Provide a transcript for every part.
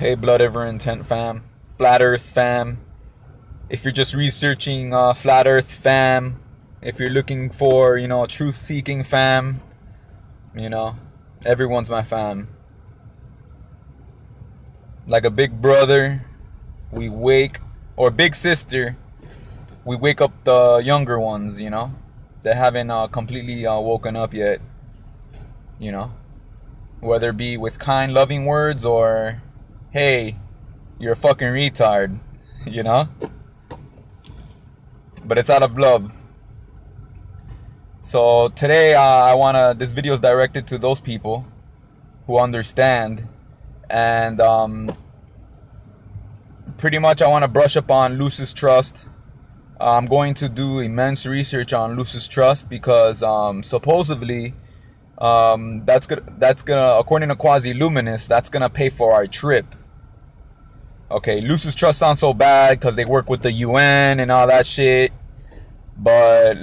Hey, Blood Over Intent fam, Flat Earth fam. If you're just researching uh, Flat Earth fam, if you're looking for, you know, truth seeking fam, you know, everyone's my fam. Like a big brother, we wake, or big sister, we wake up the younger ones, you know, that haven't uh, completely uh, woken up yet, you know, whether it be with kind, loving words or hey, you're a fucking retard, you know? But it's out of love. So today, uh, I wanna. This video is directed to those people who understand, and um, pretty much I want to brush up on Lucis Trust. I'm going to do immense research on Lucis Trust because um, supposedly um, that's gonna that's gonna according to Quasi Luminous that's gonna pay for our trip. Okay, Lucis Trust sounds so bad because they work with the UN and all that shit, but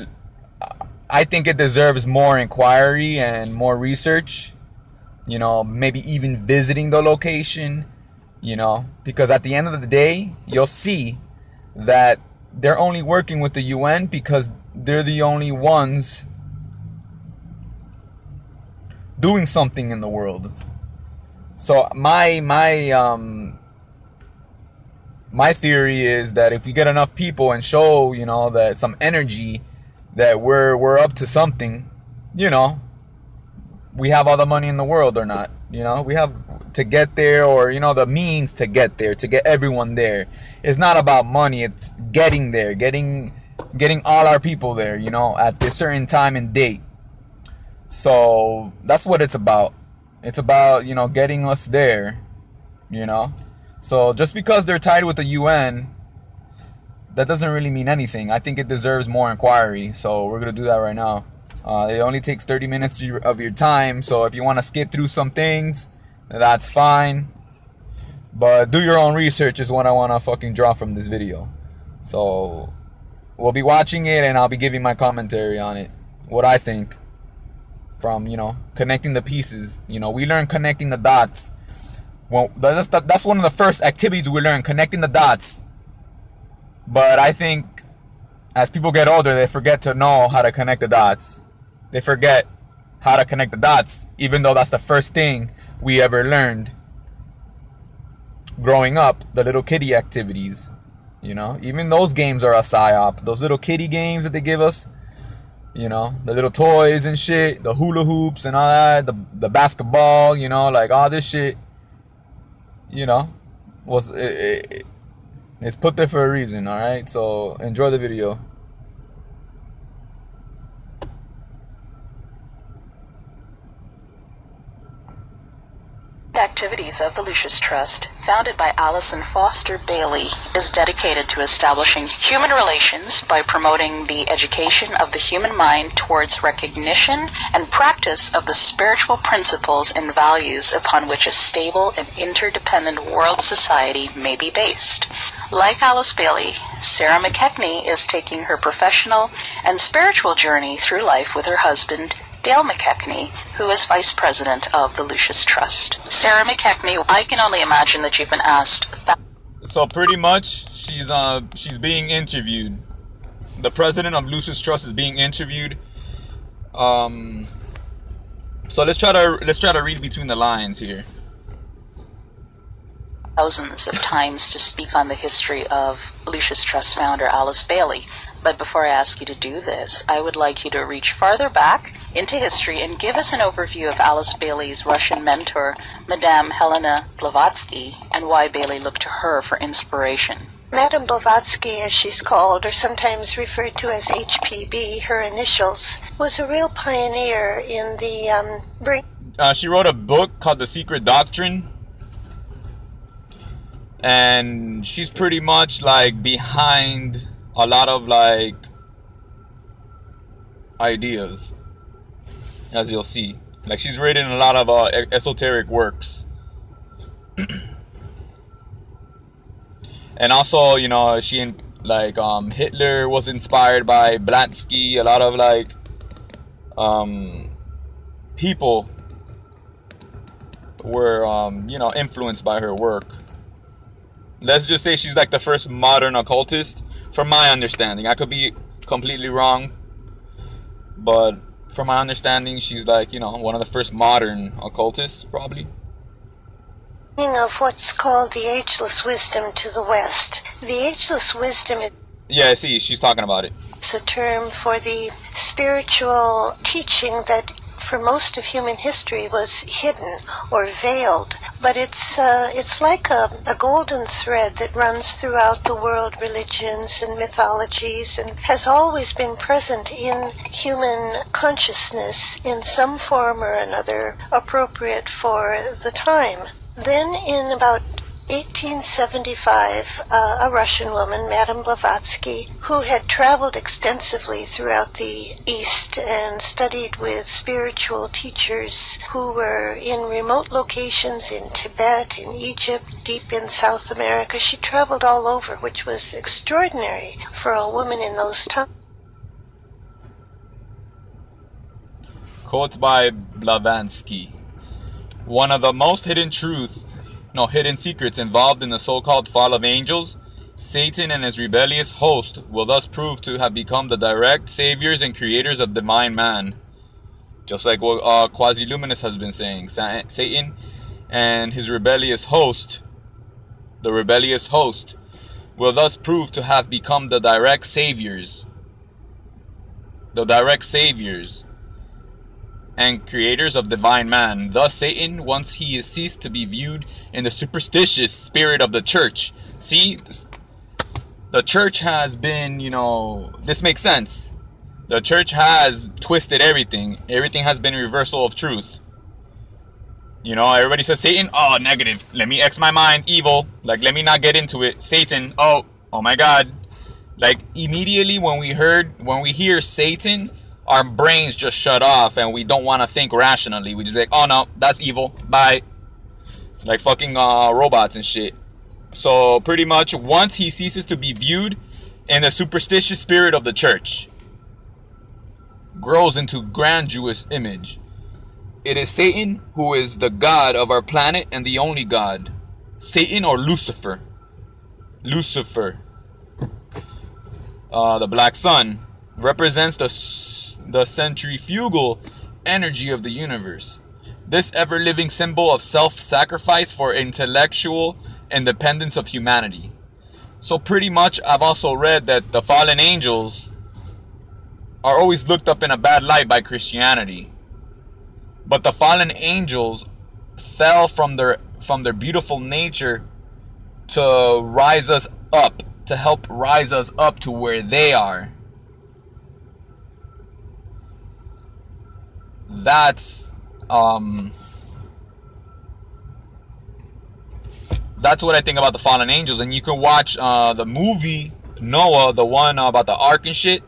I think it deserves more inquiry and more research. You know, maybe even visiting the location. You know, because at the end of the day, you'll see that they're only working with the UN because they're the only ones doing something in the world. So my my um my theory is that if we get enough people and show, you know, that some energy that we're we're up to something, you know, we have all the money in the world or not, you know, we have to get there or you know the means to get there, to get everyone there. It's not about money, it's getting there, getting getting all our people there, you know, at this certain time and date. So, that's what it's about. It's about, you know, getting us there, you know. So just because they're tied with the UN, that doesn't really mean anything. I think it deserves more inquiry. So we're gonna do that right now. Uh, it only takes 30 minutes of your time. So if you want to skip through some things, that's fine. But do your own research is what I want to fucking draw from this video. So we'll be watching it and I'll be giving my commentary on it. What I think from, you know, connecting the pieces. You know, we learn connecting the dots well, that's that's one of the first activities we learn, connecting the dots. But I think as people get older, they forget to know how to connect the dots. They forget how to connect the dots, even though that's the first thing we ever learned growing up. The little kitty activities, you know, even those games are a psyop. Those little kitty games that they give us, you know, the little toys and shit, the hula hoops and all that, the the basketball, you know, like all this shit you know, was it, it, it's put there for a reason. All right, so enjoy the video. Activities of the Lucis Trust, founded by Allison Foster Bailey, is dedicated to establishing human relations by promoting the education of the human mind towards recognition and practice of the spiritual principles and values upon which a stable and interdependent world society may be based. Like Alice Bailey, Sarah McKechnie is taking her professional and spiritual journey through life with her husband, Dale McKechnie, who is vice president of the Lucis Trust. Sarah McKechnie, I can only imagine that you've been asked. So pretty much, she's uh she's being interviewed. The president of Lucis Trust is being interviewed. Um. So let's try to let's try to read between the lines here. Thousands of times to speak on the history of Lucis Trust founder Alice Bailey. But before I ask you to do this, I would like you to reach farther back into history and give us an overview of Alice Bailey's Russian mentor, Madame Helena Blavatsky, and why Bailey looked to her for inspiration. Madame Blavatsky, as she's called, or sometimes referred to as HPB, her initials, was a real pioneer in the um, bring. Uh, she wrote a book called The Secret Doctrine. And she's pretty much like behind a lot of like ideas as you'll see. Like she's written a lot of uh, esoteric works. And also you know she like um hitler was inspired by Blavatsky a lot of like um people were um you know influenced by her work. Let's just say she's like the first modern occultist, from my understanding. I could be completely wrong, but from my understanding, she's like you know one of the first modern occultists, probably. Of what's called the ageless wisdom to the West. The ageless wisdom is Yeah, I see. She's talking about it. It's a term for the spiritual teaching that for most of human history was hidden or veiled. But it's uh, it's like a, a golden thread that runs throughout the world religions and mythologies and has always been present in human consciousness in some form or another appropriate for the time. Then in about 1875, uh, a Russian woman, Madame Blavatsky, who had traveled extensively throughout the East and studied with spiritual teachers who were in remote locations in Tibet, in Egypt, deep in South America. She traveled all over, which was extraordinary for a woman in those times. Quote by Blavatsky. One of the most hidden truths, no hidden secrets involved in the so-called fall of angels, Satan and his rebellious host will thus prove to have become the direct saviors and creators of divine man. Just like what uh, Quasi-Luminous has been saying, Satan and his rebellious host, the rebellious host, will thus prove to have become the direct saviors. The direct saviors and creators of divine man. Thus, Satan, once he is ceased to be viewed in the superstitious spirit of the church. See, the church has been, you know, this makes sense. The church has twisted everything. Everything has been reversal of truth. You know, everybody says Satan, oh, negative. Let me X my mind, evil. Like, let me not get into it. Satan, oh, oh my God. Like, immediately when we heard, when we hear Satan, our brains just shut off and we don't want to think rationally. We just like, oh no, that's evil. Bye. Like fucking uh, robots and shit. So pretty much once he ceases to be viewed in the superstitious spirit of the church, grows into grandiose image. It is Satan who is the god of our planet and the only god. Satan or Lucifer. Lucifer. Uh, the black sun represents the the centrifugal energy of the universe. This ever living symbol of self sacrifice for intellectual independence of humanity. So, pretty much, I've also read that the fallen angels are always looked up in a bad light by Christianity. But the fallen angels fell from their from their beautiful nature to rise us up, to help rise us up to where they are. That's um that's what I think about the fallen angels. And you can watch uh, the movie Noah, the one about the ark and shit.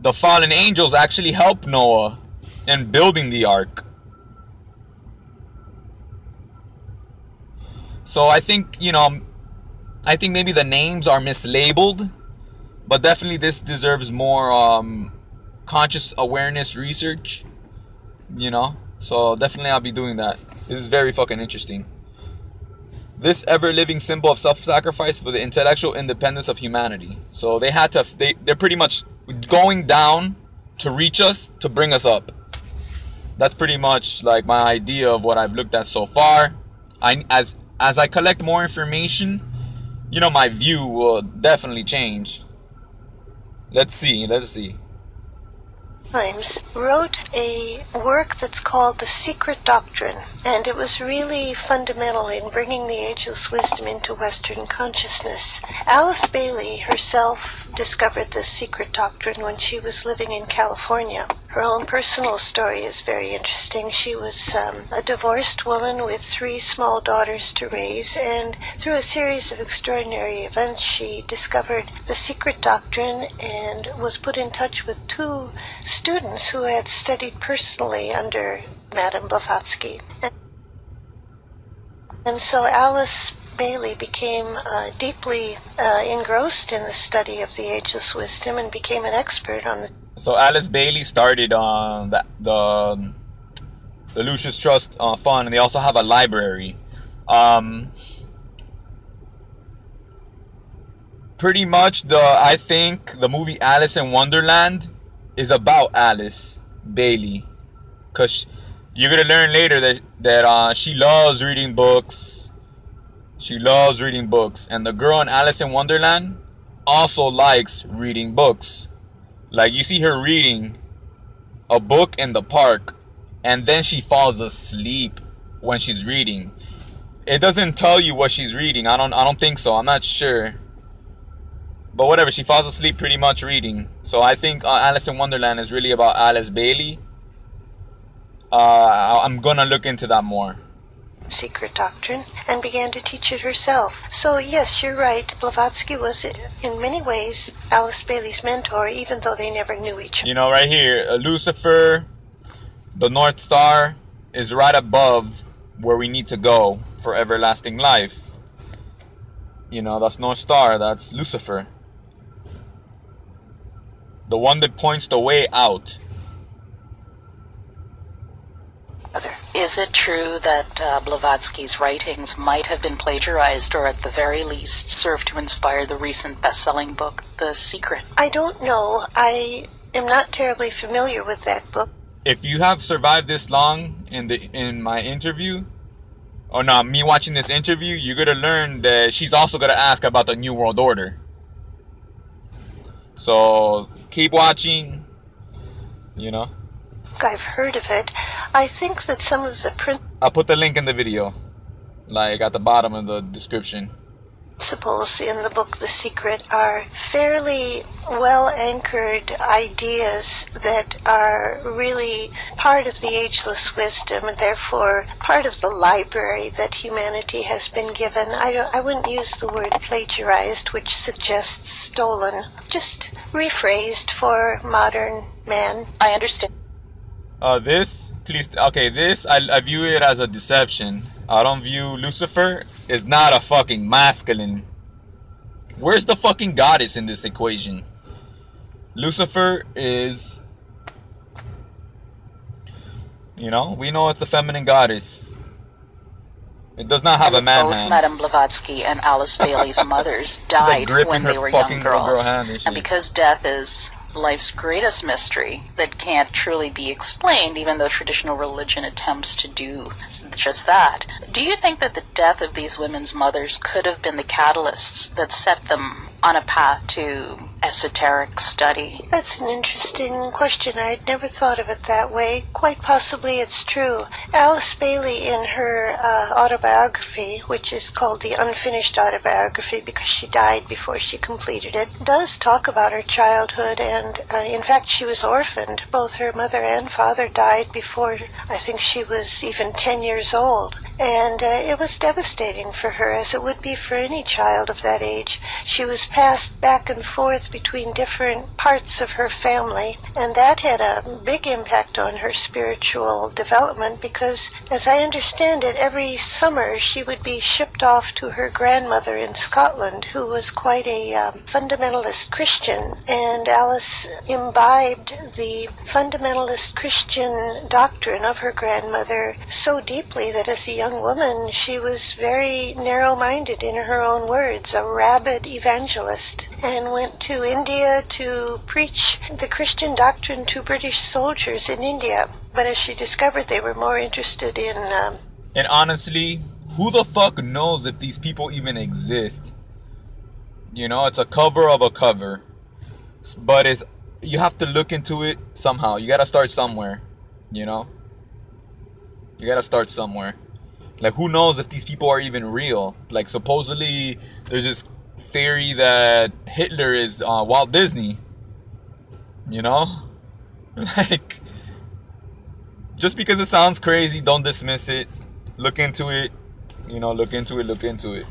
The fallen angels actually help Noah in building the ark. So I think you know, I think maybe the names are mislabeled, but definitely this deserves more um, conscious awareness research you know? So definitely i'll be doing that. This is very fucking interesting. This ever-living symbol of self-sacrifice for the intellectual independence of humanity. So they had to they, they're pretty much going down to reach us to bring us up. That's pretty much like my idea of what i've looked at so far. I as as i collect more information you know my view will definitely change. Let's see let's see Times wrote a work that's called The Secret Doctrine, and it was really fundamental in bringing the ageless wisdom into Western consciousness. Alice Bailey herself discovered the secret doctrine when she was living in California. Her own personal story is very interesting. She was um, a divorced woman with three small daughters to raise, and through a series of extraordinary events, she discovered the secret doctrine and was put in touch with two students who had studied personally under Madame Blavatsky. And, so Alice Bailey became uh, deeply uh, engrossed in the study of the ageless wisdom and became an expert on the. So Alice Bailey started on the the, the Lucis Trust uh, Fund, and they also have a library. Um, pretty much the I think the movie Alice in Wonderland is about Alice Bailey, cause you're gonna learn later that that uh, she loves reading books. She loves reading books, and the girl in Alice in Wonderland also likes reading books. Like you see her reading a book in the park, and then she falls asleep when she's reading. It doesn't tell you what she's reading. I don't. I don't think so. I'm not sure. But whatever, she falls asleep pretty much reading. So I think uh, Alice in Wonderland is really about Alice Bailey. Uh, I'm gonna look into that more. Secret doctrine and began to teach it herself. So, yes, you're right. Blavatsky was, in many ways, Alice Bailey's mentor, even though they never knew each other. You know, right here, uh, Lucifer, the North Star, is right above where we need to go for everlasting life. You know, that's North Star, that's Lucifer. The one that points the way out. Is it true that uh, Blavatsky's writings might have been plagiarized or at the very least served to inspire the recent best-selling book, The Secret? I don't know. I am not terribly familiar with that book. If you have survived this long in the in my interview, or not me watching this interview, you're gonna learn that she's also gonna ask about the New World Order. So keep watching. You know. I've heard of it. I think that some of the print. I'll put the link in the video, like at the bottom of the description. principles in the book The Secret are fairly well anchored ideas that are really part of the ageless wisdom and therefore part of the library that humanity has been given. I, don't, I wouldn't use the word plagiarized, which suggests stolen, just rephrased for modern man. I understand. Uh, this, please, okay, this, I, I view it as a deception. I don't view Lucifer is not a fucking masculine. Where's the fucking goddess in this equation? Lucifer is, you know, we know it's a feminine goddess. It does not have a man Both hand. Madame Blavatsky and Alice Bailey's mothers died gripping when they were young girl girls. hand and because death is life's greatest mystery that can't truly be explained, even though traditional religion attempts to do just that, do you think that the death of these women's mothers could have been the catalysts that set them on a path to esoteric study? That's an interesting question. I'd never thought of it that way. Quite possibly it's true. Alice Bailey, in her uh, autobiography, which is called the Unfinished Autobiography because she died before she completed it, does talk about her childhood, and uh, in fact, she was orphaned. Both her mother and father died before I think she was even 10 years old. And uh, it was devastating for her, as it would be for any child of that age. She was passed back and forth between different parts of her family, and that had a big impact on her spiritual development because, as I understand it, every summer she would be shipped off to her grandmother in Scotland, who was quite a um, fundamentalist Christian, and Alice imbibed the fundamentalist Christian doctrine of her grandmother so deeply that as a young woman she was very narrow-minded in her own words, a rabid evangelist, and went to India to preach the Christian doctrine to British soldiers in India. But as she discovered, they were more interested in um, And honestly, who the fuck knows if these people even exist? You know, it's a cover of a cover. But it's you have to look into it somehow. You gotta start somewhere. You know? You gotta start somewhere. Like who knows if these people are even real? Like supposedly there's this theory that Hitler is uh, Walt Disney. You know? Like just because it sounds crazy, don't dismiss it. Look into it. You know, look into it, look into it.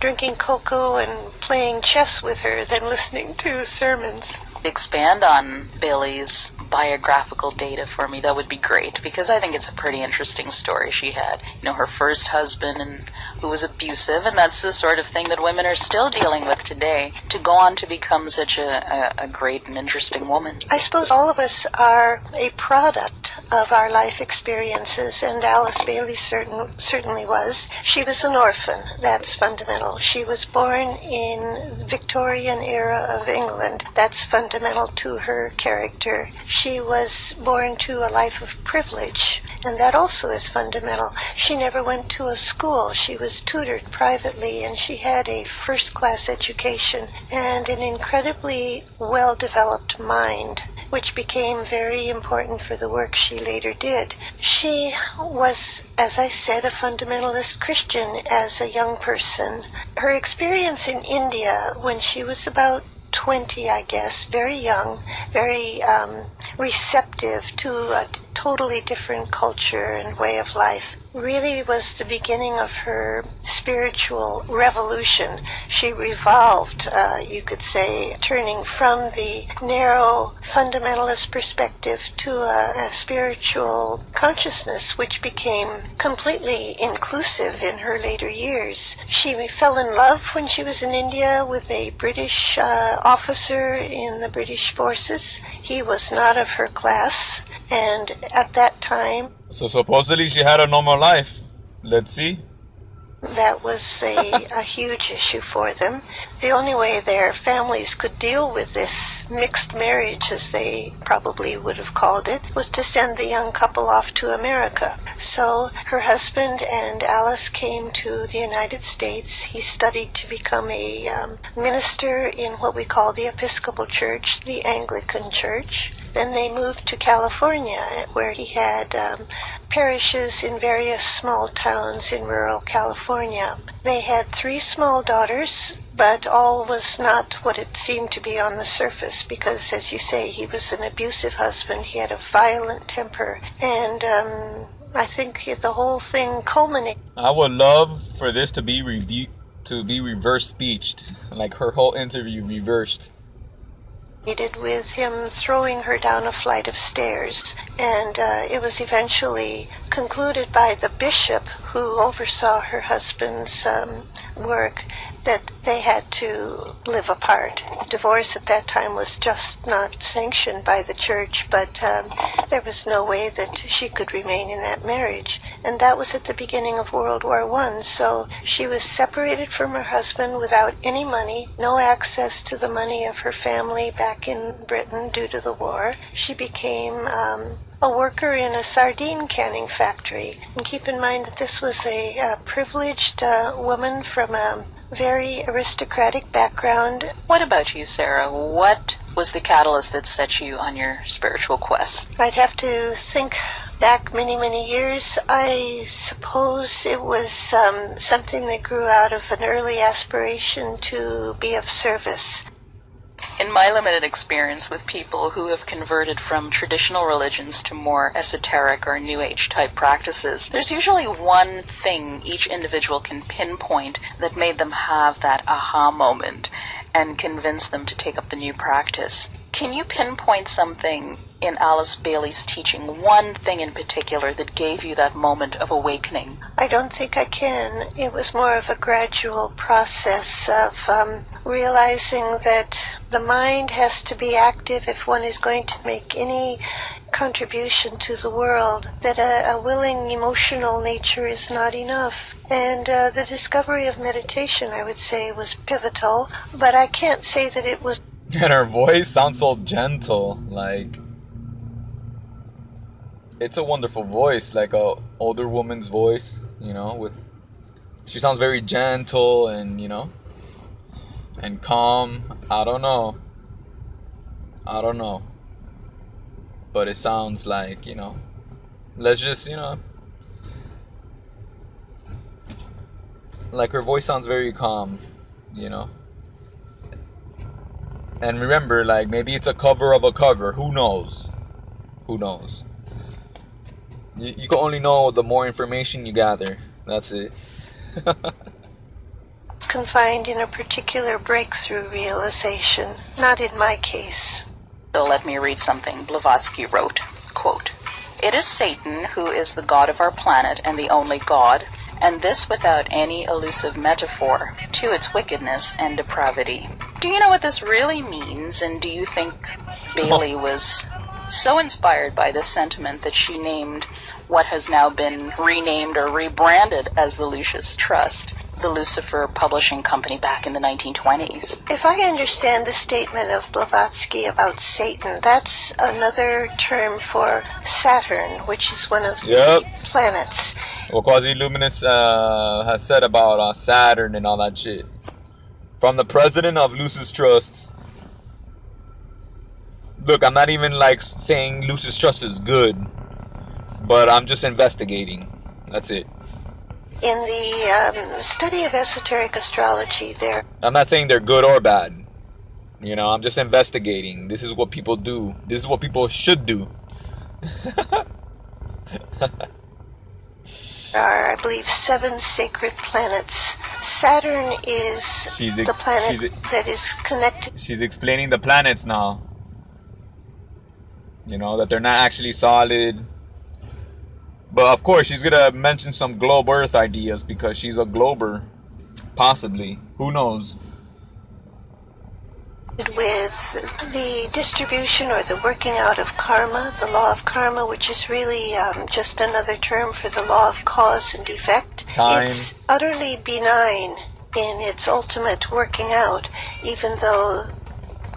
drinking cocoa and playing chess with her than listening to sermons. Expand on Bailey's biographical data for me, that would be great because I think it's a pretty interesting story she had. You know, her first husband and who was abusive, and that's the sort of thing that women are still dealing with today. To go on to become such a, a, a great and interesting woman. I suppose all of us are a product of our life experiences, and Alice Bailey certain, certainly was. She was an orphan. That's fundamental. She was born in the Victorian era of England. That's fundamental to her character. Was born to a life of privilege, and that also is fundamental. She never went to a school. She was tutored privately, and she had a first class education and an incredibly well developed mind which became very important for the work she later did. She was, as I said, a fundamentalist Christian as a young person. Her experience in India when she was about 20, I guess, very young, very um, receptive to a totally different culture and way of life, really was the beginning of her spiritual revolution. She revolved, uh, you could say, turning from the narrow fundamentalist perspective to a, a spiritual consciousness, which became completely inclusive in her later years. She fell in love when she was in India with a British uh, officer in the British forces. He was not of her class, and at that time, So supposedly she had a normal life. Let's see. that was a, a huge issue for them. The only way their families could deal with this mixed marriage, as they probably would have called it, was to send the young couple off to America. So her husband and Alice came to the United States. He studied to become a um, minister in what we call the Episcopal Church, the Anglican Church. Then they moved to California, where he had um, parishes in various small towns in rural California. They had three small daughters, but all was not what it seemed to be on the surface because, as you say, he was an abusive husband. He had a violent temper, and um, I think the whole thing culminated. I would love for this to be review to be reverse speeched, like her whole interview reversed. With him throwing her down a flight of stairs, and uh, it was eventually concluded by the bishop who oversaw her husband's um, work that they had to live apart. Divorce at that time was just not sanctioned by the church, but um, there was no way that she could remain in that marriage. And that was at the beginning of World War One. So she was separated from her husband without any money, no access to the money of her family back in Britain due to the war. She became um, a worker in a sardine canning factory. And keep in mind that this was a, uh privileged uh, woman from a very aristocratic background. What about you, Sarah? What was the catalyst that set you on your spiritual quest? I'd have to think back many, many years. I suppose it was um, something that grew out of an early aspiration to be of service. In my limited experience with people who have converted from traditional religions to more esoteric or New Age type practices, there's usually one thing each individual can pinpoint that made them have that aha moment and convince them to take up the new practice. Can you pinpoint something in Alice Bailey's teaching, one thing in particular that gave you that moment of awakening? I don't think I can. It was more of a gradual process of um, realizing that the mind has to be active if one is going to make any contribution to the world, that a, a willing emotional nature is not enough. And uh, the discovery of meditation, I would say, was pivotal, but I can't say that it was And her voice sounds so gentle, like it's a wonderful voice, like a older woman's voice, you know, with she sounds very gentle and, you know, and calm. I don't know. I don't know. But it sounds like, you know, let's just, you know, like her voice sounds very calm, you know. And remember, like maybe it's a cover of a cover. Who knows? Who knows? You, you can only know the more information you gather. That's it. confined in a particular breakthrough realization, not in my case. So let me read something Blavatsky wrote. Quote, It is Satan who is the god of our planet and the only god, and this without any elusive metaphor to its wickedness and depravity. Do you know what this really means, and do you think Bailey was so inspired by this sentiment that she named what has now been renamed or rebranded as the Lucis Trust, the Lucifer Publishing Company back in the 1920s. If I understand the statement of Blavatsky about Satan, that's another term for Saturn, which is one of the Yep. planets. What Quasi Luminous uh, has said about uh, Saturn and all that shit. From the president of Lucis Trust. Look, I'm not even like saying Lucis Trust is good, but I'm just investigating. That's it. In the um, study of esoteric astrology, there I'm not saying they're good or bad. You know, I'm just investigating. This is what people do. This is what people should do. are, I believe, seven sacred planets. Saturn is She's the planet she's that is connected. She's explaining the planets now. You know, that they're not actually solid. But of course, she's gonna mention some globe Earth ideas because she's a glober. Possibly. Who knows? with the distribution or the working out of karma, the law of karma, which is really um, just another term for the law of cause and effect. Time. It's utterly benign in its ultimate working out, even though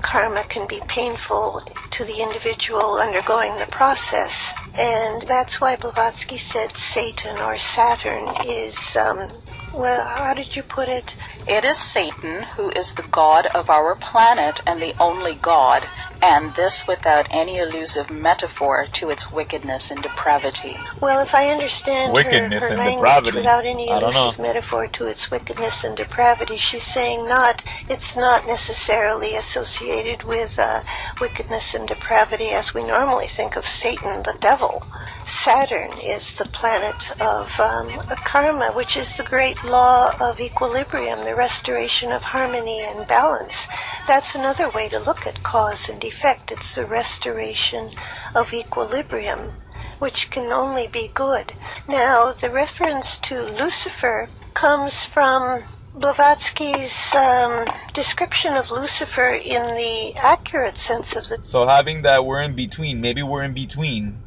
karma can be painful to the individual undergoing the process. And that's why Blavatsky said Satan or Saturn is, um, well, how did you put it? It is Satan who is the god of our planet and the only god, and this without any elusive metaphor to its wickedness and depravity. Well, if I understand Wickedness her, her and language depravity. without any I don't elusive metaphor to its wickedness and depravity, she's saying not it's not necessarily associated with uh, wickedness and depravity as we normally think of Satan, the devil. Saturn is the planet of um, karma, which is the great law of equilibrium, the restoration of harmony and balance. That's another way to look at cause and effect. It's the restoration of equilibrium which can only be good. Now, the reference to Lucifer comes from Blavatsky's um, description of Lucifer in the accurate sense of the So having that we're in between, maybe we're in between,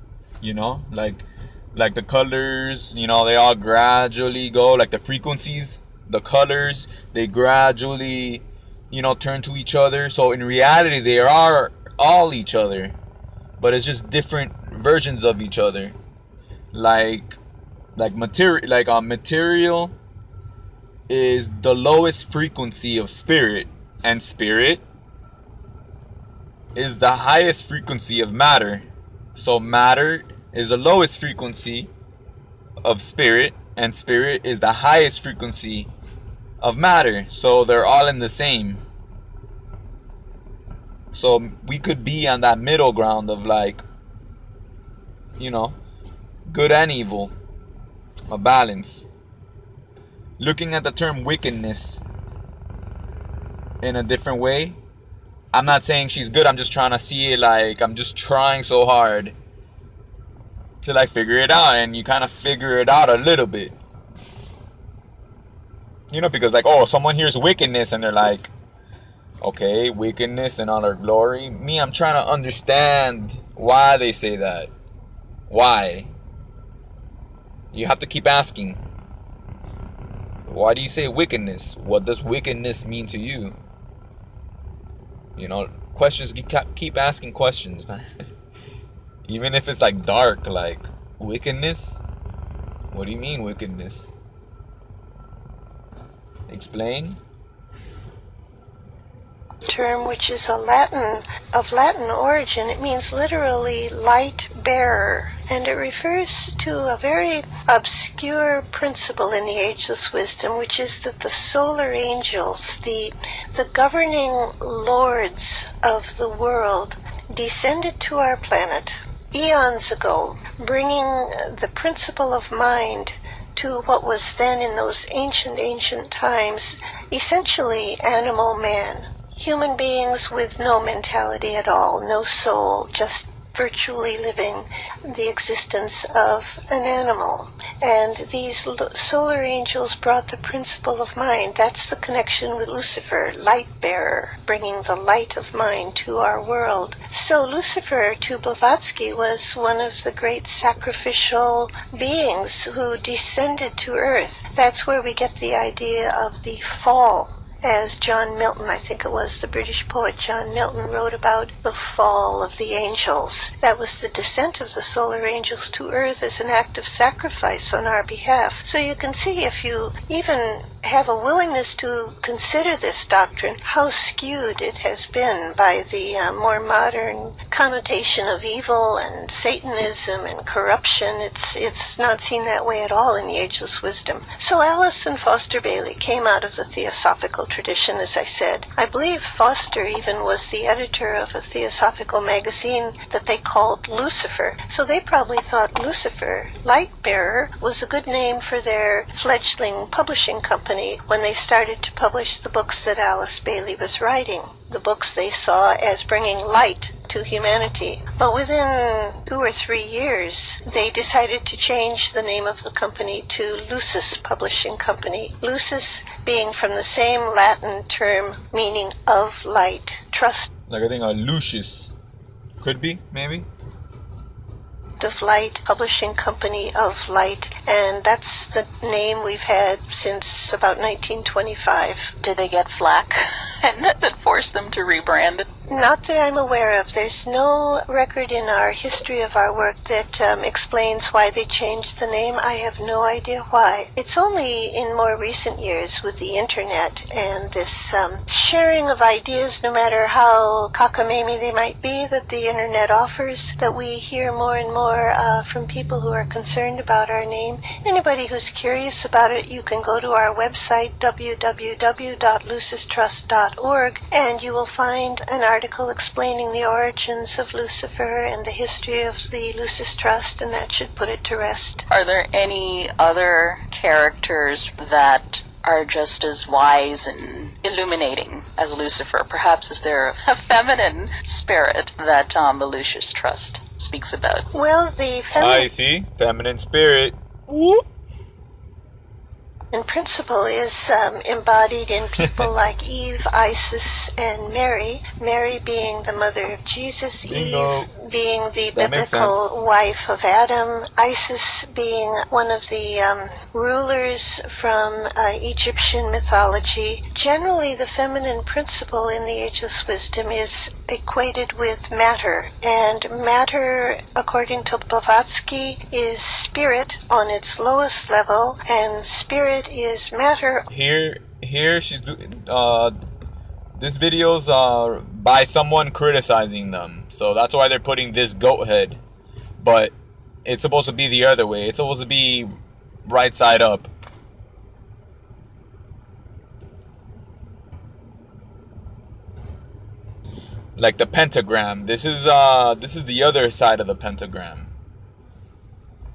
you know, like like the colors, you know, they all gradually go like the frequencies, the colors, they gradually, you know, turn to each other. So in reality, they are all each other, but it's just different versions of each other. Like like material like uh, material is the lowest frequency of spirit and spirit is the highest frequency of matter. So matter is the lowest frequency of spirit, and spirit is the highest frequency of matter. So they're all in the same. So we could be on that middle ground of like, you know, good and evil, a balance. Looking at the term wickedness in a different way, I'm not saying she's good. I'm just trying to see it like I'm just trying so hard till I figure it out, and you kind of figure it out a little bit. You know, because like, oh, someone hears wickedness and they're like, okay, wickedness and all her glory. Me, I'm trying to understand why they say that. Why? You have to keep asking. Why do you say wickedness? What does wickedness mean to you? You know, questions. Keep asking questions, man. Even if it's like dark, like wickedness. What do you mean wickedness? Explain. term which is a Latin of Latin origin. It means literally light bearer, and it refers to a very obscure principle in the ageless wisdom, which is that the solar angels, the the governing lords of the world, descended to our planet eons ago, bringing the principle of mind to what was then in those ancient, ancient times, essentially animal man. Human beings with no mentality at all, no soul, just virtually living the existence of an animal. And these solar angels brought the principle of mind. That's the connection with Lucifer, light bearer, bringing the light of mind to our world. So Lucifer to Blavatsky was one of the great sacrificial beings who descended to earth. That's where we get the idea of the fall as John Milton, I think it was the British poet John Milton, wrote about the fall of the angels. That was the descent of the solar angels to earth as an act of sacrifice on our behalf. So you can see if you even have a willingness to consider this doctrine, how skewed it has been by the uh, more modern connotation of evil and Satanism and corruption. It's it's not seen that way at all in the ageless wisdom. So Allison Foster Bailey came out of the theosophical tradition, as I said. I believe Foster even was the editor of a theosophical magazine that they called Lucifer. So they probably thought Lucifer, light bearer, was a good name for their fledgling publishing company company when they started to publish the books that Alice Bailey was writing, the books they saw as bringing light to humanity. But within two or three years, they decided to change the name of the company to Lucis Publishing Company. Lucis being from the same Latin term meaning of light, trust. Like I think a Lucius could be, maybe of Light Publishing Company of Light, and that's the name we've had since about 1925. Did they get flack and that forced them to rebrand it? Not that I'm aware of. There's no record in our history of our work that um, explains why they changed the name. I have no idea why. It's only in more recent years with the internet and this um, sharing of ideas, no matter how cockamamie they might be, that the internet offers, that we hear more and more uh, from people who are concerned about our name. Anybody who's curious about it, you can go to our website, www.lucistrust.org, and you will find an article article explaining the origins of Lucifer and the history of the Lucis Trust, and that should put it to rest. Are there any other characters that are just as wise and illuminating as Lucifer? Perhaps is there a feminine spirit that um, the Lucis Trust speaks about? Well, the feminine. I see. Feminine spirit. Whoop in principle is um, embodied in people like Eve, Isis, and Mary. Mary being the mother of Jesus, Bingo. Eve being the that biblical wife of Adam, Isis being one of the um, rulers from uh, Egyptian mythology. Generally, the feminine principle in the ageless wisdom is equated with matter, and matter, according to Blavatsky, is spirit on its lowest level, and spirit is matter. Here, here she's doing. Uh, this video's uh by someone criticizing them, so that's why they're putting this goat head. But it's supposed to be the other way. It's supposed to be right side up. Like the pentagram. This is uh this is the other side of the pentagram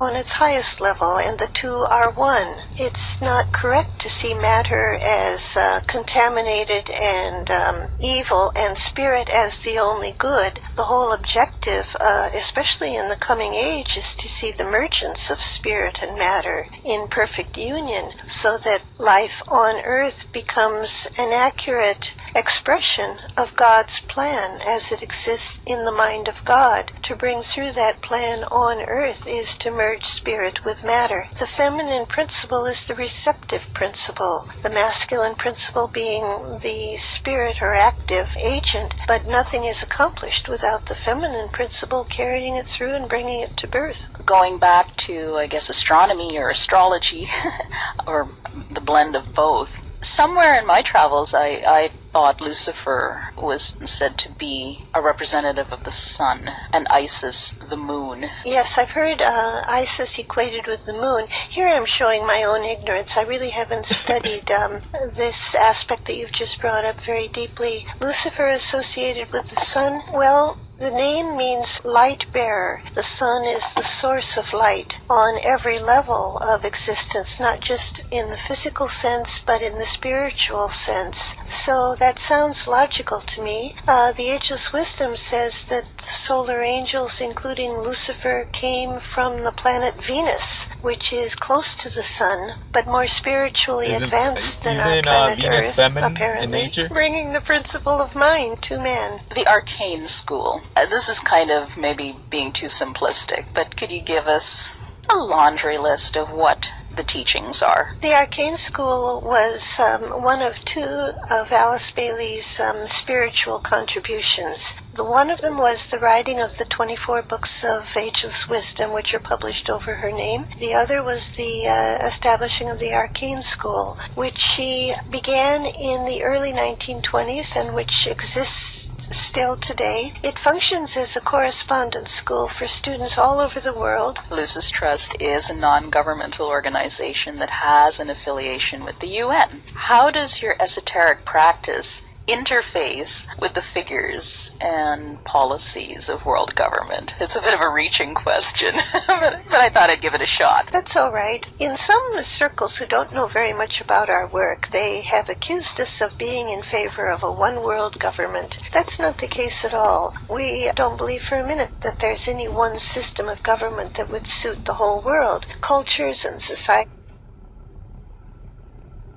on its highest level, and the two are one. It's not correct to see matter as uh, contaminated and um, evil, and spirit as the only good. The whole objective, uh, especially in the coming age, is to see the mergence of spirit and matter in perfect union, so that life on earth becomes an accurate expression of God's plan as it exists in the mind of God. To bring through that plan on earth is to merge spirit with matter. The feminine principle is the receptive principle, the masculine principle being the spirit or active agent, but nothing is accomplished without the feminine principle carrying it through and bringing it to birth. Going back to, I guess, astronomy or astrology, or the blend of both, somewhere in my travels, I, I thought Lucifer was said to be a representative of the sun and Isis the moon. Yes, I've heard uh, Isis equated with the moon. Here I'm showing my own ignorance. I really haven't studied um, this aspect that you've just brought up very deeply. Lucifer associated with the sun? Well, the name means light bearer. The sun is the source of light on every level of existence, not just in the physical sense, but in the spiritual sense. So that sounds logical to me. Uh, the Ageless Wisdom says that the the solar angels, including Lucifer, came from the planet Venus, which is close to the sun, but more spiritually Isn't- advanced than isn't, our uh, planet Venus Earth, feminine in apparently, nature? bringing the principle of mind to man. The arcane school. Uh, this is kind of maybe being too simplistic, but could you give us a laundry list of what the teachings are? The Arcane School was um, one of two of Alice Bailey's um, spiritual contributions. The one of them was the writing of the 24 books of ageless wisdom, which are published over her name. The other was the uh, establishing of the Arcane School, which she began in the early 1920s and which exists still today. It functions as a correspondence school for students all over the world. Lucis Trust is a non governmental organization that has an affiliation with the UN. How does your esoteric practice interface with the figures and policies of world government? It's a bit of a reaching question, but, but I thought I'd give it a shot. That's all right. In some circles who don't know very much about our work, they have accused us of being in favor of a one world government. That's not the case at all. We don't believe for a minute that there's any one system of government that would suit the whole world. Cultures and society.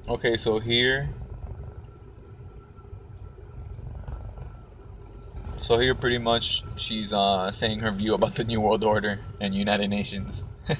Okay, so here. So here, pretty much, she's uh, saying her view about the New World Order and United Nations.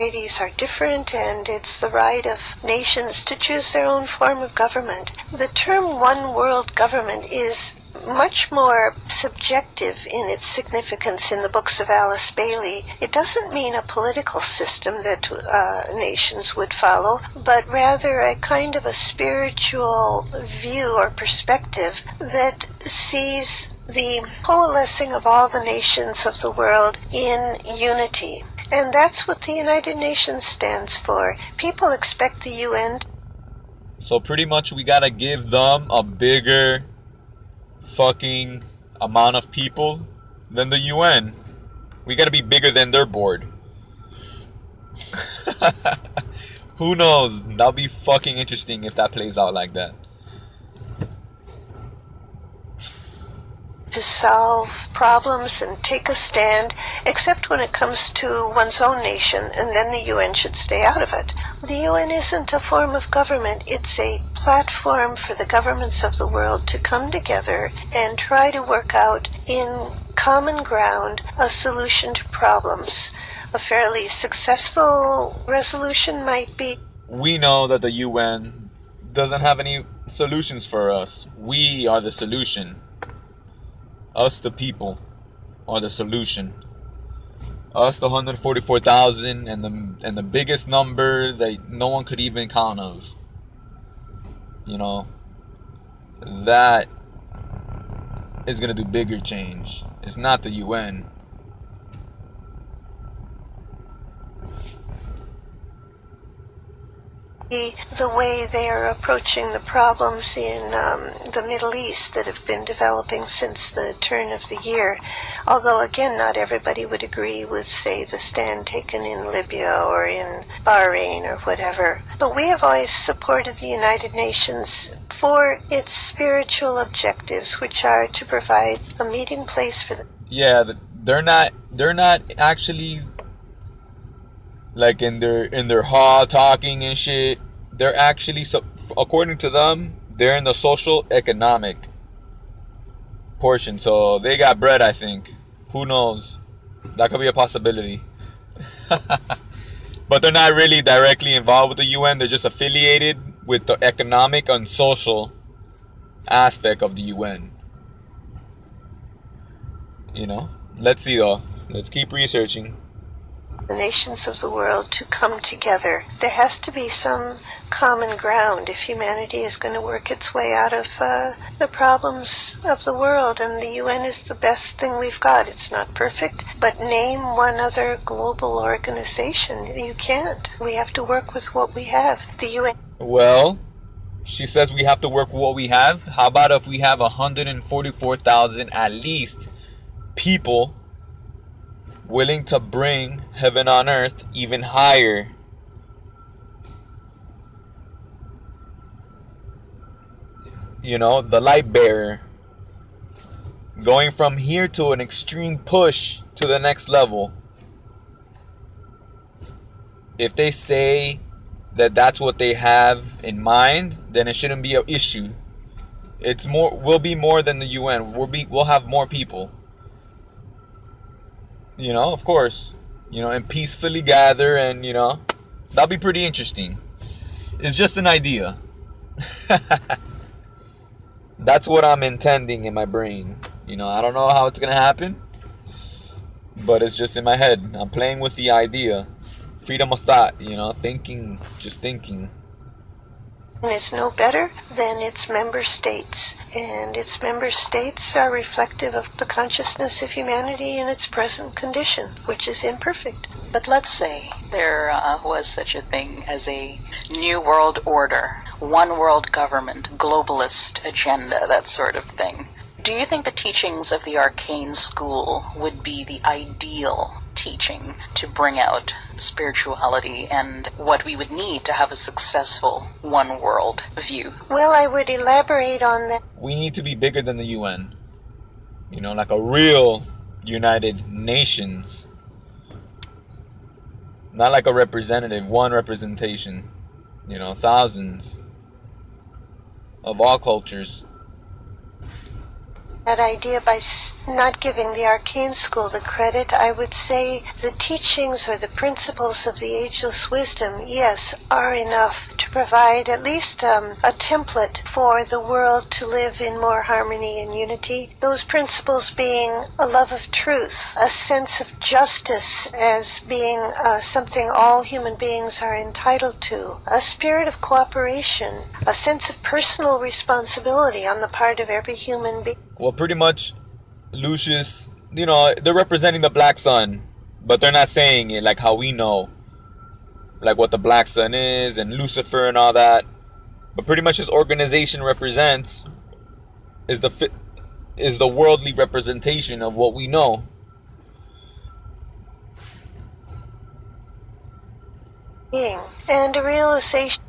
Societies are different, and it's the right of nations to choose their own form of government. The term one world government is much more subjective in its significance in the books of Alice Bailey. It doesn't mean a political system that uh, nations would follow, but rather a kind of a spiritual view or perspective that sees the coalescing of all the nations of the world in unity. And that's what the United Nations stands for. People expect the UN So pretty much, we gotta give them a bigger fucking amount of people than the UN. We gotta be bigger than their board. Who knows? That'll be fucking interesting if that plays out like that. to solve problems and take a stand, except when it comes to one's own nation, and then the UN should stay out of it. The UN isn't a form of government, it's a platform for the governments of the world to come together and try to work out in common ground a solution to problems. A fairly successful resolution might be We know that the UN doesn't have any solutions for us. We are the solution. Us, the people, are the solution. Us, the 144,000, and the and the biggest number that no one could even count of. You know, that is gonna do bigger change. It's not the UN. The way they are approaching the problems in um, the Middle East that have been developing since the turn of the year. Although, again, not everybody would agree with, say, the stand taken in Libya or in Bahrain or whatever. But we have always supported the United Nations for its spiritual objectives, which are to provide a meeting place for the yeah th- they're not they're not actually like in their in their hall talking and shit they're actually so according to them they're in the social economic portion. So they got bread i think. Who knows? That could be a possibility. But they're not really directly involved with the un they're just affiliated with the economic and social aspect of the un you know? Let's see though. Let's keep researching the nations of the world to come together. There has to be some common ground if humanity is going to work its way out of uh, the problems of the world, and the UN is the best thing we've got. It's not perfect, but name one other global organization. You can't. We have to work with what we have. The UN. Well, she says we have to work with what we have. How about if we have 144,000 at least people willing to bring heaven on earth even higher? You know, the light bearer. going from here to an extreme push to the next level. If they say that that's what they have in mind, then it shouldn't be an issue. It's more we'll be more than the UN. We'll be we'll have more people. You know, of course. You know, and peacefully gather and, you know, that'll be pretty interesting. It's just an idea. That's what I'm intending in my brain. You know, I don't know how it's going to happen, but it's just in my head. I'm playing with the idea. Freedom of thought, you know, thinking, just thinking. It's no better than its member states. And its member states are reflective of the consciousness of humanity in its present condition, which is imperfect. But let's say there uh, was such a thing as a new world order, one world government, globalist agenda, that sort of thing. Do you think the teachings of the arcane school would be the ideal teaching to bring out spirituality and what we would need to have a successful one world view? Well, I would elaborate on that. We need to be bigger than the UN. You know, like a real United Nations not like a representative, one representation. You know, thousands of all cultures that idea by not giving the arcane school the credit. I would say the teachings or the principles of the ageless wisdom, yes, are enough to provide at least um, a template for the world to live in more harmony and unity. Those principles being a love of truth, a sense of justice as being uh, something all human beings are entitled to, a spirit of cooperation, a sense of personal responsibility on the part of every human being well, pretty much, Lucius, you know, they're representing the Black Sun, but they're not saying it like how we know, like what the Black Sun is and Lucifer and all that. But pretty much, his organization represents is the fit is the worldly representation of what we know. And realization.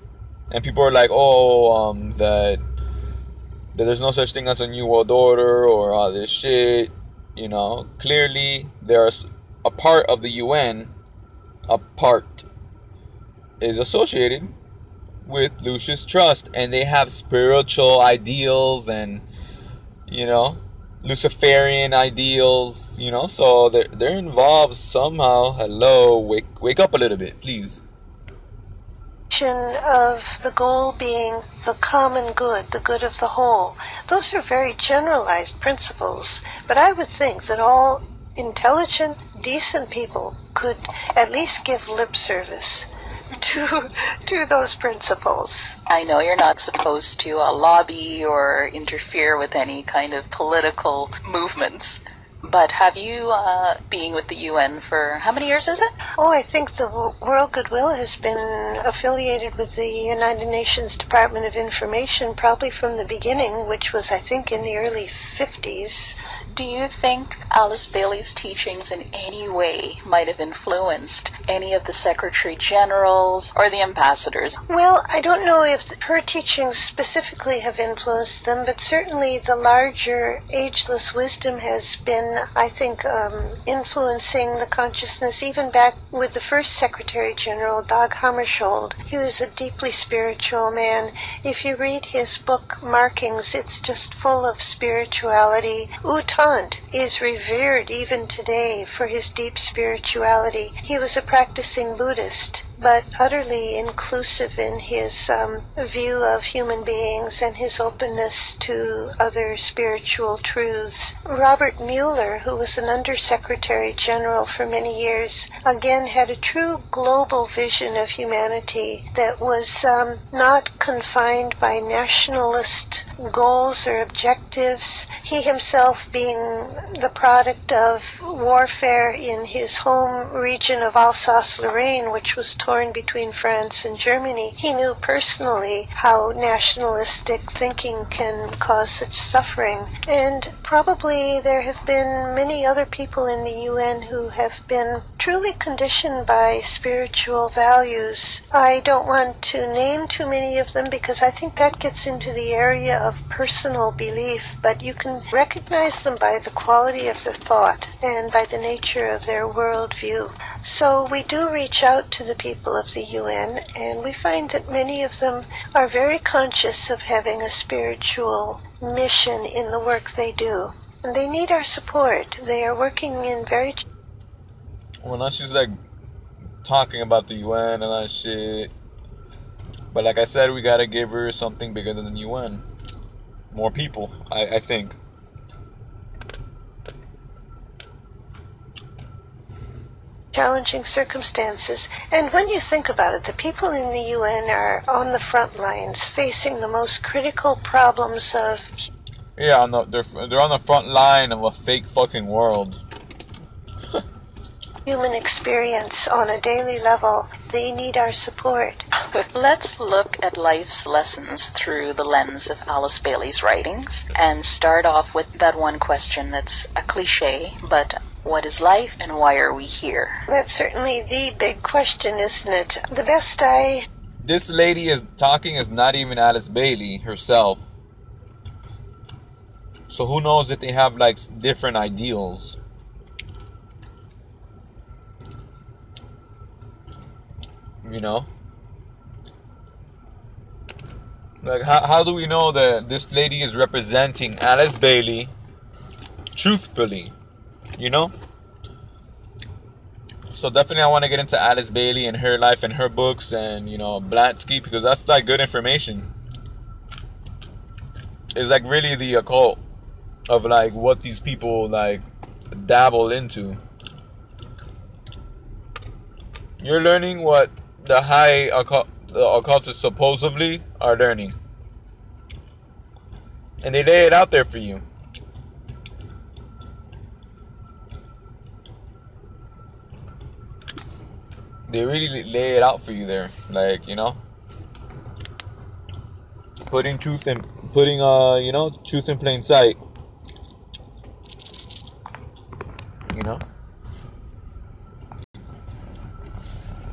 And people are like, oh, um, that that there's no such thing as a new world order or all this shit. You know, clearly there's a part of the UN, a part is associated with Lucius Trust, and they have spiritual ideals and you know Luciferian ideals. You know, so they're they're involved somehow. Hello, wake wake up a little bit, please of the goal being the common good, the good of the whole. Those are very generalized principles, but I would think that all intelligent, decent people could at least give lip service to to those principles. I know you're not supposed to uh, lobby or interfere with any kind of political movements, but have you, uh, being with the UN for how many years is it? Oh, I think the World Goodwill has been affiliated with the United Nations Department of Information probably from the beginning, which was, I think, in the early 50s. Do you think Alice Bailey's teachings in any way might have influenced any of the Secretary Generals or the ambassadors? Well, I don't know if her teachings specifically have influenced them, but certainly the larger ageless wisdom has been, I think, um, influencing the consciousness even back with the first Secretary General, Dag Hammarskjöld. He was a deeply spiritual man. If you read his book, Markings, it's just full of spirituality. Thant is revered even today for his deep spirituality. He was a practicing Buddhist but utterly inclusive in his um, view of human beings and his openness to other spiritual truths. Robert Muller, who was an undersecretary general for many years, again had a true global vision of humanity that was um, not confined by nationalist goals or objectives. He himself being the product of warfare in his home region of Alsace-Lorraine, which was torn torn between France and Germany, he knew personally how nationalistic thinking can cause such suffering. And probably there have been many other people in the UN who have been truly conditioned by spiritual values. I don't want to name too many of them because I think that gets into the area of personal belief, but you can recognize them by the quality of their thought and by the nature of their worldview. So we do reach out to the people of the UN, and we find that many of them are very conscious of having a spiritual mission in the work they do. And they need our support. They are working in very. Well, now she's like talking about the UN and that shit. But like I said, we gotta give her something bigger than the UN. More people, I, I think. Challenging circumstances. And when you think about it, the people in the UN are on the front lines facing the most critical problems of. Yeah, on the, they're, they're on the front line of a fake fucking world. human experience on a daily level. They need our support. Let's look at life's lessons through the lens of Alice Bailey's writings and start off with that one question that's a cliche, but what is life and why are we here? That's certainly the big question, isn't it? The best I. This lady is talking is not even Alice Bailey herself. So who knows if they have like different ideals? You know? Like, how, how do we know that this lady is representing Alice Bailey truthfully? You know? So definitely I want to get into Alice Bailey and her life and her books and, you know, Blavatsky because that's like good information. It's like really the occult of like what these people like dabble into. You're learning what the high occult, the occultists supposedly are learning. And they lay it out there for you. They really lay it out for you there. Like, you know, putting truth in, putting, uh, you know, truth in plain sight. You know?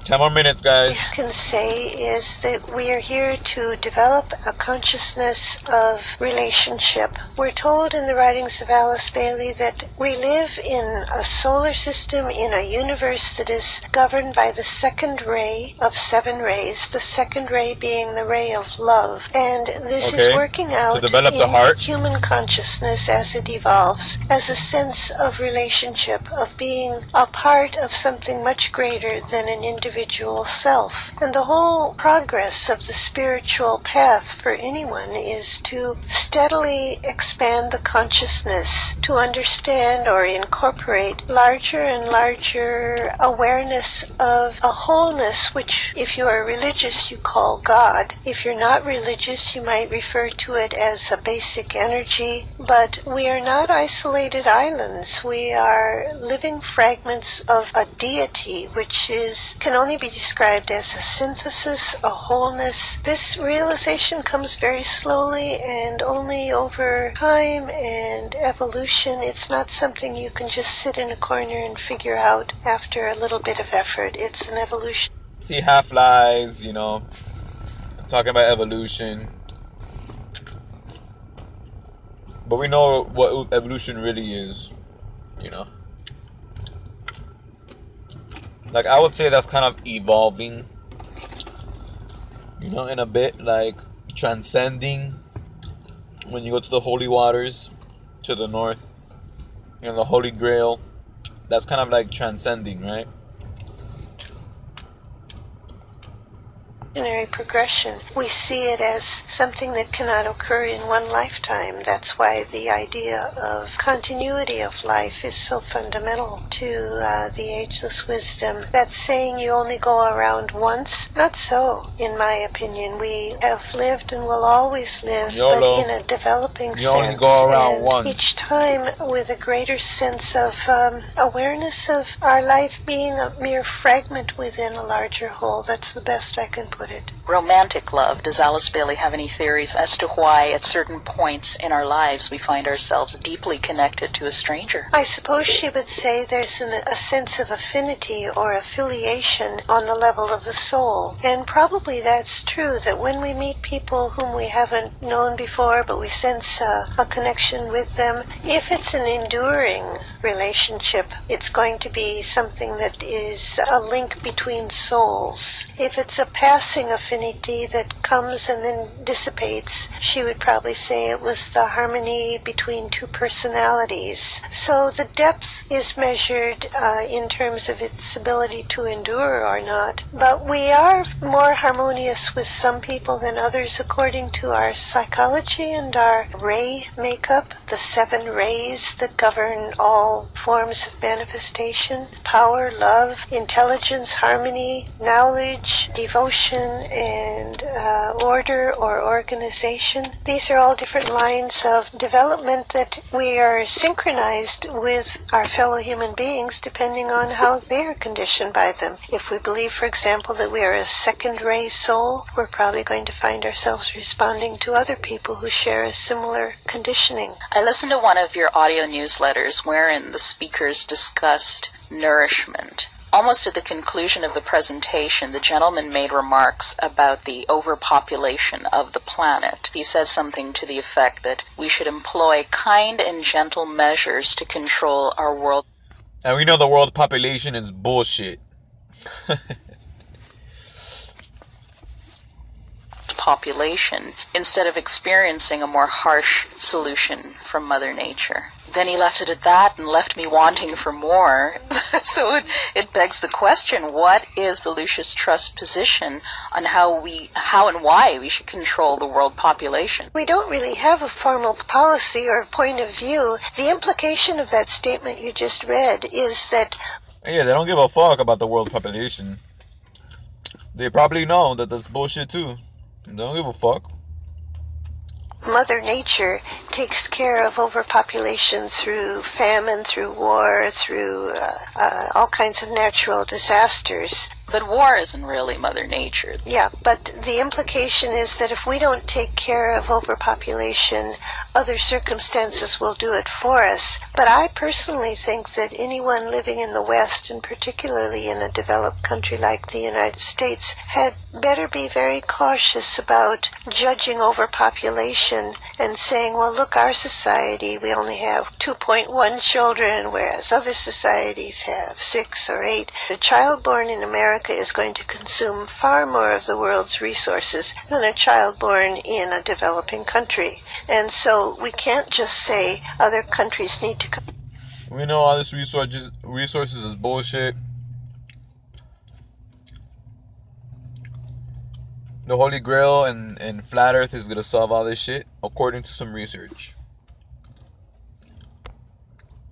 10 more minutes, guys. What I can say is that we are here to develop a consciousness of relationship. We're told in the writings of Alice Bailey that we live in a solar system in a universe that is governed by the second ray of seven rays, the second ray being the ray of love. And this Okay. is working out To develop in the heart. human consciousness as it evolves, as a sense of relationship, of being a part of something much greater than an individual self. And the whole progress of the spiritual path for anyone is to steadily expand the consciousness, to understand or incorporate larger and larger awareness of a wholeness, which, if you are religious, you call God. If you're not religious, you might refer to it as a basic energy. But we are not isolated islands. We are living fragments of a deity, which is can only be described as a synthesis, a wholeness. This realization comes very slowly and only over time and evolution. It's not something you can just sit in a corner and figure out after a little bit of effort. It's an evolution. See half lies, you know, talking about evolution. But we know what evolution really is, you know. Like I would say that's kind of evolving. You know, in a bit like transcending when you go to the holy waters to the north. You know, the Holy Grail. That's kind of like transcending, right? Progression. We see it as something that cannot occur in one lifetime. That's why the idea of continuity of life is so fundamental to uh, the ageless wisdom. That saying you only go around once, not so, in my opinion. We have lived and will always live, YOLO. but in a developing You sense. only go around and once. Each time with a greater sense of um, awareness of our life being a mere fragment within a larger whole. That's the best I can put Romantic love. Does Alice Bailey have any theories as to why, at certain points in our lives, we find ourselves deeply connected to a stranger? I suppose she would say there's an, a sense of affinity or affiliation on the level of the soul. And probably that's true, that when we meet people whom we haven't known before, but we sense a, a connection with them, if it's an enduring relationship, it's going to be something that is a link between souls. If it's a passing affinity that comes and then dissipates, she would probably say it was the harmony between two personalities. So the depth is measured uh, in terms of its ability to endure or not. But we are more harmonious with some people than others according to our psychology and our ray makeup, the seven rays that govern all forms of manifestation power, love, intelligence, harmony, knowledge, devotion, and uh, order or organization. These are all different lines of development that we are synchronized with our fellow human beings depending on how they are conditioned by them. If we believe, for example, that we are a second ray soul, we're probably going to find ourselves responding to other people who share a similar conditioning. I listened to one of your audio newsletters wherein the speakers discussed nourishment. Almost at the conclusion of the presentation, the gentleman made remarks about the overpopulation of the planet. He said something to the effect that we should employ kind and gentle measures to control our world And we know the world population is bullshit. population instead of experiencing a more harsh solution from Mother Nature. Then he left it at that and left me wanting for more. so it, it begs the question, what is the Lucius Trust position on how we, how and why we should control the world population? We don't really have a formal policy or point of view. The implication of that statement you just read is that Yeah, they don't give a fuck about the world population. They probably know that that's bullshit too. They don't give a fuck. Mother Nature takes care of overpopulation through famine, through war, through uh, uh, all kinds of natural disasters. But war isn't really Mother Nature. Yeah, but the implication is that if we don't take care of overpopulation, other circumstances will do it for us. But I personally think that anyone living in the West, and particularly in a developed country like the United States, had better be very cautious about judging overpopulation and saying, well, look, our society, we only have 2.1 children, whereas other societies have six or eight. A child born in America is going to consume far more of the world's resources than a child born in a developing country. And so we can't just say other countries need to. We know all this resources resources is bullshit. The Holy Grail and, and Flat Earth is gonna solve all this shit, according to some research.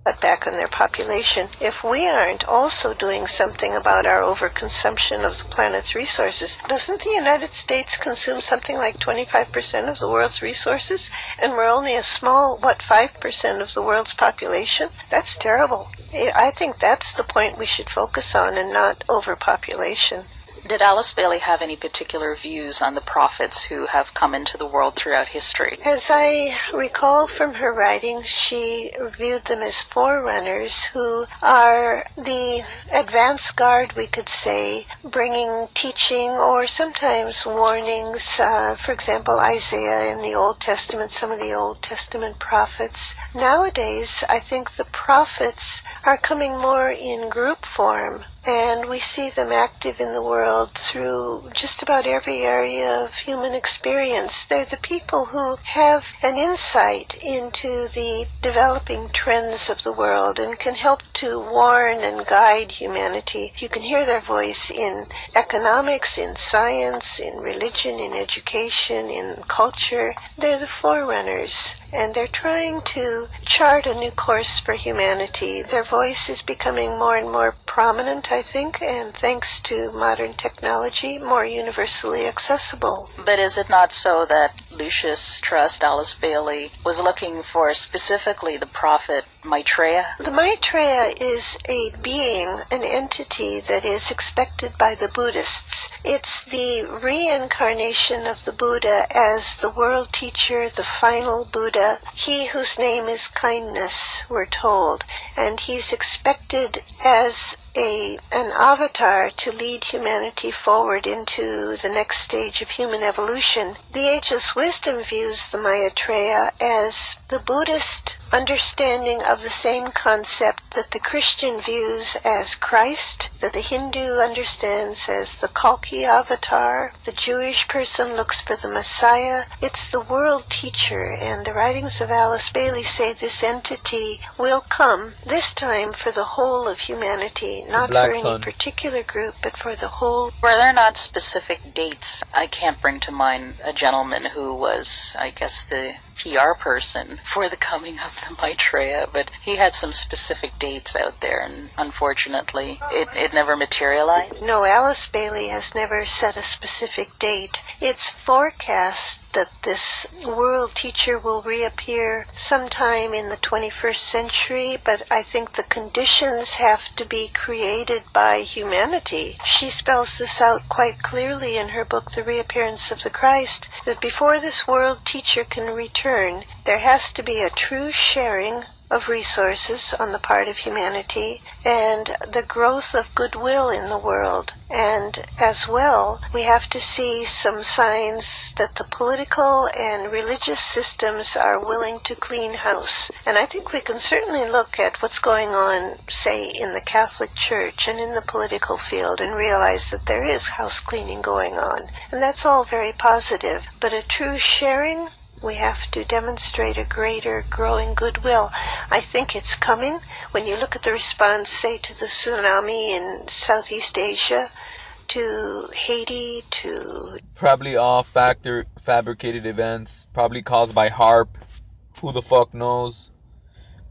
Cut back on their population. If we aren't also doing something about our overconsumption of the planet's resources, doesn't the United States consume something like 25% of the world's resources? And we're only a small, what, 5% of the world's population? That's terrible. I think that's the point we should focus on and not overpopulation. Did Alice Bailey have any particular views on the prophets who have come into the world throughout history? As I recall from her writing, she viewed them as forerunners who are the advance guard, we could say, bringing teaching or sometimes warnings. Uh, for example, Isaiah in the Old Testament, some of the Old Testament prophets. Nowadays, I think the prophets are coming more in group form and we see them active in the world through just about every area of human experience. They're the people who have an insight into the developing trends of the world and can help to warn and guide humanity. You can hear their voice in economics, in science, in religion, in education, in culture. They're the forerunners and they're trying to chart a new course for humanity. Their voice is becoming more and more prominent, think, and thanks to modern technology, more universally accessible. But is it not so that Lucis Trust, Alice Bailey, was looking for specifically the prophet Maitreya? The Maitreya is a being, an entity that is expected by the Buddhists. It's the reincarnation of the Buddha as the world teacher, the final Buddha, he whose name is kindness, we're told, and he's expected as a an avatar to lead humanity forward into the next stage of human evolution. The Ageless Wisdom views the Maitreya as the Buddhist understanding of the same concept that the Christian views as Christ, that the Hindu understands as the Kalki avatar, the Jewish person looks for the Messiah. It's the world teacher, and the writings of Alice Bailey say this entity will come, this time for the whole of humanity, not for any sun. particular group, but for the whole. Were there not specific dates? I can't bring to mind a gentleman who was, I guess, the PR person for the coming of the Maitreya, but he had some specific dates out there, and unfortunately, it, it never materialized. No, Alice Bailey has never set a specific date. It's forecast that this world teacher will reappear sometime in the 21st century, but I think the conditions have to be created by humanity. She spells this out quite clearly in her book, The Reappearance of the Christ, that before this world teacher can return, there has to be a true sharing of resources on the part of humanity and the growth of goodwill in the world. And as well, we have to see some signs that the political and religious systems are willing to clean house. And I think we can certainly look at what's going on, say, in the Catholic Church and in the political field and realize that there is house cleaning going on. And that's all very positive. But a true sharing we have to demonstrate a greater growing goodwill. I think it's coming. When you look at the response, say, to the tsunami in Southeast Asia, to Haiti, to. Probably all factor fabricated events, probably caused by HAARP. Who the fuck knows?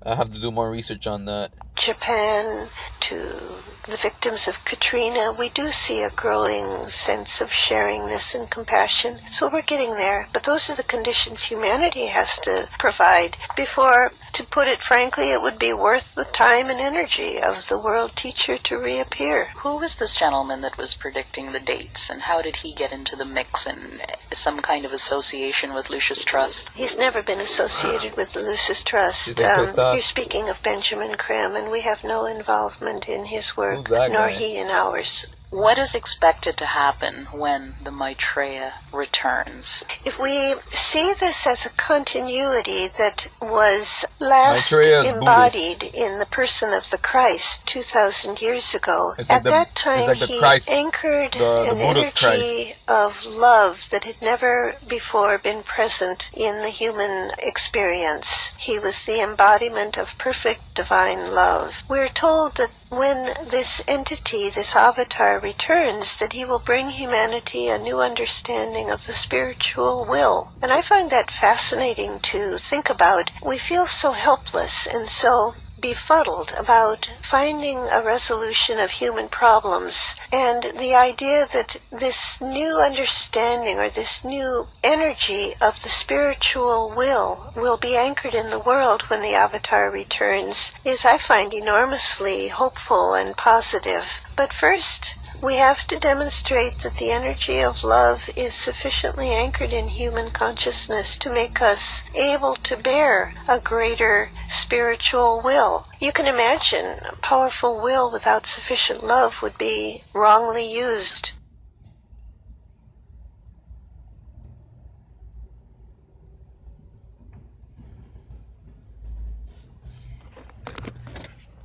I have to do more research on that. Japan, to the victims of Katrina, we do see a growing sense of sharingness and compassion. So we're getting there. But those are the conditions humanity has to provide before, to put it frankly, it would be worth the time and energy of the world teacher to reappear. Who was this gentleman that was predicting the dates, and how did he get into the mix and some kind of association with Lucius Trust? He's never been associated with the Lucis Trust. Um, you're speaking of Benjamin Creme, and we have no involvement in his work nor he in ours. What is expected to happen when the Maitreya returns? If we see this as a continuity that was last embodied Buddhist. in the person of the Christ 2,000 years ago, like at the, that time like he Christ, anchored the, the an Buddhist energy Christ. of love that had never before been present in the human experience. He was the embodiment of perfect divine love. We're told that when this entity, this avatar, returns, that he will bring humanity a new understanding of the spiritual will. And I find that fascinating to think about. We feel so helpless and so befuddled about finding a resolution of human problems and the idea that this new understanding or this new energy of the spiritual will will be anchored in the world when the avatar returns is I find enormously hopeful and positive. But first, we have to demonstrate that the energy of love is sufficiently anchored in human consciousness to make us able to bear a greater spiritual will. You can imagine a powerful will without sufficient love would be wrongly used.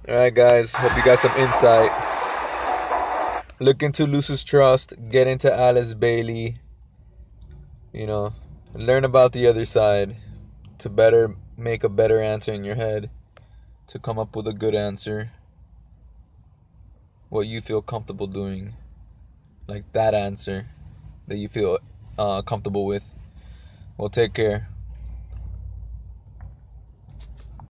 Alright guys, hope you got some insight. Look into Lucis Trust, get into Alice Bailey. You know, learn about the other side to better make a better answer in your head, to come up with a good answer. What you feel comfortable doing, like that answer that you feel uh, comfortable with. Well, take care.